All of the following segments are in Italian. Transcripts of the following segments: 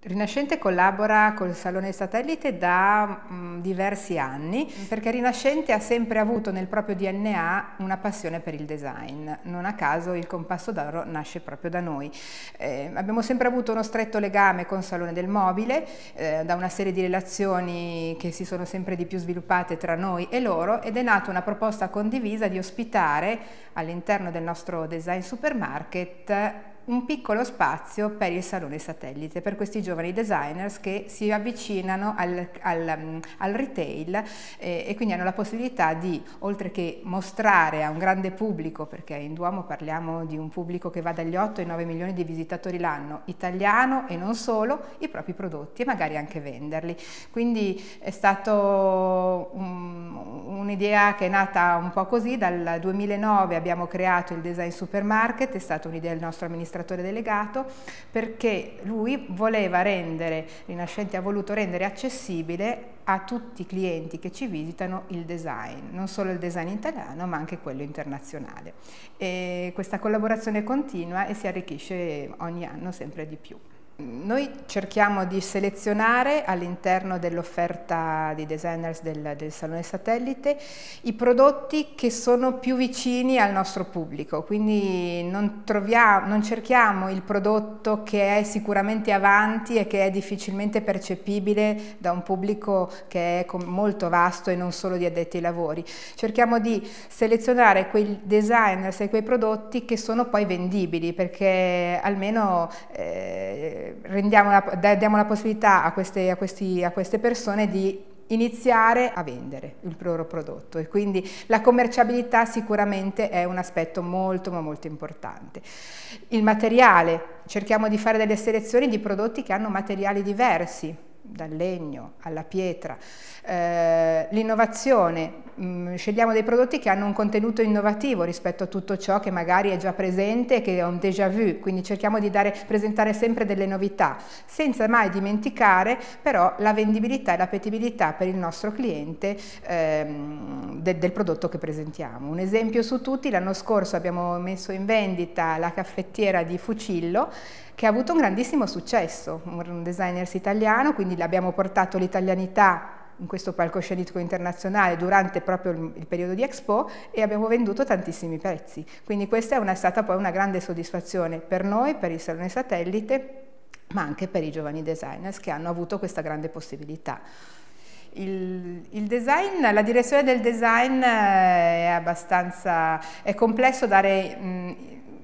Rinascente collabora col Salone Satellite da mh, mm, diversi anni perché Rinascente ha sempre avuto nel proprio DNA una passione per il design. Non a caso il Compasso d'Oro nasce proprio da noi. Eh, abbiamo sempre avuto uno stretto legame con Salone del Mobile, eh, da una serie di relazioni che si sono sempre di più sviluppate tra noi e loro ed è nata una proposta condivisa di ospitare all'interno del nostro design supermarket un piccolo spazio per il salone satellite, per questi giovani designers che si avvicinano al, al, al retail eh, e quindi hanno la possibilità di, oltre che mostrare a un grande pubblico, perché in Duomo parliamo di un pubblico che va dagli 8 ai 9 milioni di visitatori l'anno, italiano e non solo, i propri prodotti e magari anche venderli. Quindi è stato un'idea che è nata un po' così, dal 2009 abbiamo creato il Design Supermarket, è stata un'idea del nostro amministratore amministratore delegato perché lui voleva rendere, Rinascente ha voluto rendere accessibile a tutti i clienti che ci visitano il design, non solo il design italiano ma anche quello internazionale. E questa collaborazione continua e si arricchisce ogni anno sempre di più. Noi cerchiamo di selezionare all'interno dell'offerta di designers del, del, Salone Satellite i prodotti che sono più vicini al nostro pubblico, quindi non, troviamo, non cerchiamo il prodotto che è sicuramente avanti e che è difficilmente percepibile da un pubblico che è molto vasto e non solo di addetti ai lavori. Cerchiamo di selezionare quei designers e quei prodotti che sono poi vendibili perché almeno eh, la, diamo la possibilità a queste, a, questi, a queste persone di iniziare a vendere il loro prodotto e quindi la commerciabilità sicuramente è un aspetto molto ma molto importante. Il materiale, cerchiamo di fare delle selezioni di prodotti che hanno materiali diversi, dal legno alla pietra. Eh, L'innovazione, mm, scegliamo dei prodotti che hanno un contenuto innovativo rispetto a tutto ciò che magari è già presente che è un déjà vu, quindi cerchiamo di dare, presentare sempre delle novità, senza mai dimenticare però la vendibilità e l'appetibilità per il nostro cliente ehm, de, del prodotto che presentiamo. Un esempio su tutti, l'anno scorso abbiamo messo in vendita la caffettiera di Fucillo, che ha avuto un grandissimo successo, un designer italiano, quindi l'abbiamo portato l'italianità in questo palcoscenico internazionale durante proprio il, il, periodo di Expo e abbiamo venduto tantissimi pezzi. Quindi questa è una, stata poi una grande soddisfazione per noi, per il Salone Satellite, ma anche per i giovani designers che hanno avuto questa grande possibilità. Il, il, design, la direzione del design eh, è abbastanza, è complesso dare mh,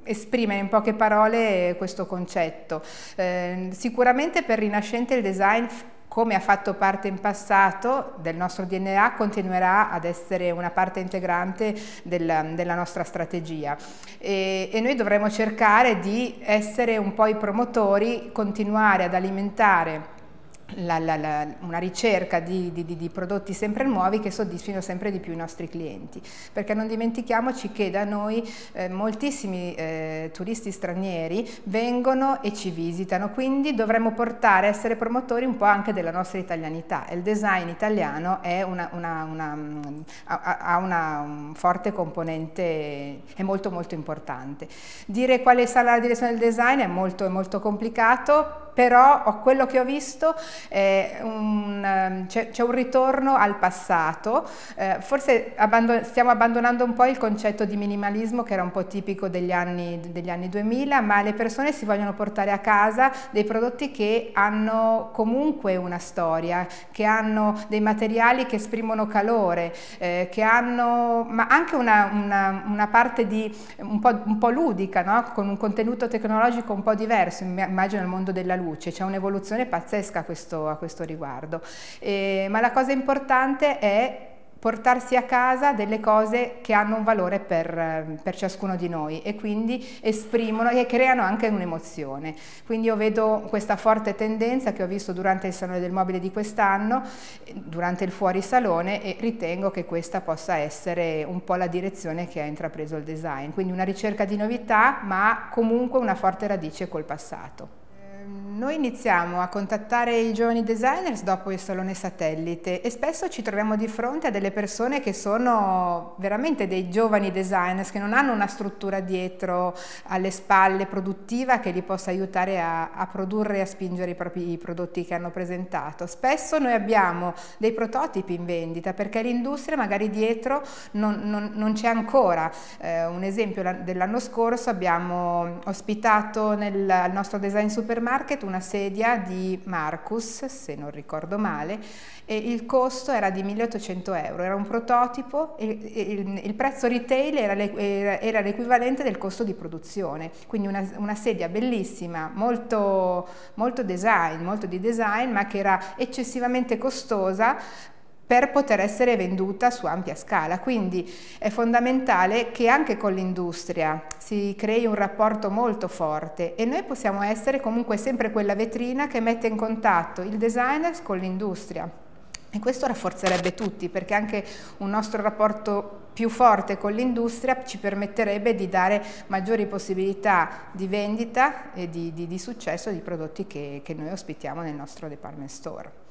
esprimere in poche parole questo concetto. Eh, sicuramente per Rinascente il design come ha fatto parte in passato del nostro DNA, continuerà ad essere una parte integrante della, della nostra strategia. E, e, noi dovremo cercare di essere un po' i promotori, continuare ad alimentare la, la, la, una ricerca di, di, di, prodotti sempre nuovi che soddisfino sempre di più i nostri clienti. Perché non dimentichiamoci che da noi eh, moltissimi eh, turisti stranieri vengono e ci visitano. Quindi dovremmo portare essere promotori un po' anche della nostra italianità. Il design italiano una, una, una, ha, ha una un forte componente è molto molto importante. Dire quale sarà la direzione del design è molto, molto complicato però quello che ho visto ehm, c'è, un ritorno al passato, eh, forse abbandon stiamo abbandonando un po' il concetto di minimalismo che era un po' tipico degli anni, degli anni 2000, ma le persone si vogliono portare a casa dei prodotti che hanno comunque una storia, che hanno dei materiali che esprimono calore, eh, che hanno ma anche una, una, una parte di, un, po', un po ludica, no? con un contenuto tecnologico un po' diverso, immagino il mondo della luce luce, c'è un'evoluzione pazzesca a questo, a questo riguardo. Eh, ma la cosa importante è portarsi a casa delle cose che hanno un valore per, per, ciascuno di noi e quindi esprimono e creano anche un'emozione. Quindi io vedo questa forte tendenza che ho visto durante il Salone del Mobile di quest'anno, durante il fuori salone e ritengo che questa possa essere un po' la direzione che ha intrapreso il design. Quindi una ricerca di novità ma comunque una forte radice col passato. Noi iniziamo a contattare i giovani designers dopo il salone satellite e spesso ci troviamo di fronte a delle persone che sono veramente dei giovani designers che non hanno una struttura dietro alle spalle produttiva che li possa aiutare a, a produrre e a spingere i propri prodotti che hanno presentato. Spesso noi abbiamo dei prototipi in vendita perché l'industria magari dietro non, non, non c'è ancora. Eh, un esempio dell'anno scorso abbiamo ospitato nel nostro design supermarket una sedia di Marcus, se non ricordo male, e il costo era di 1800 euro, era un prototipo e il, prezzo retail era, l'equivalente del costo di produzione, quindi una, una sedia bellissima, molto, molto design, molto di design, ma che era eccessivamente costosa per poter essere venduta su ampia scala. Quindi è fondamentale che anche con l'industria si crei un rapporto molto forte e noi possiamo essere comunque sempre quella vetrina che mette in contatto il designer con l'industria. E questo rafforzerebbe tutti perché anche un nostro rapporto più forte con l'industria ci permetterebbe di dare maggiori possibilità di vendita e di, di, di successo di prodotti che, che noi ospitiamo nel nostro department store.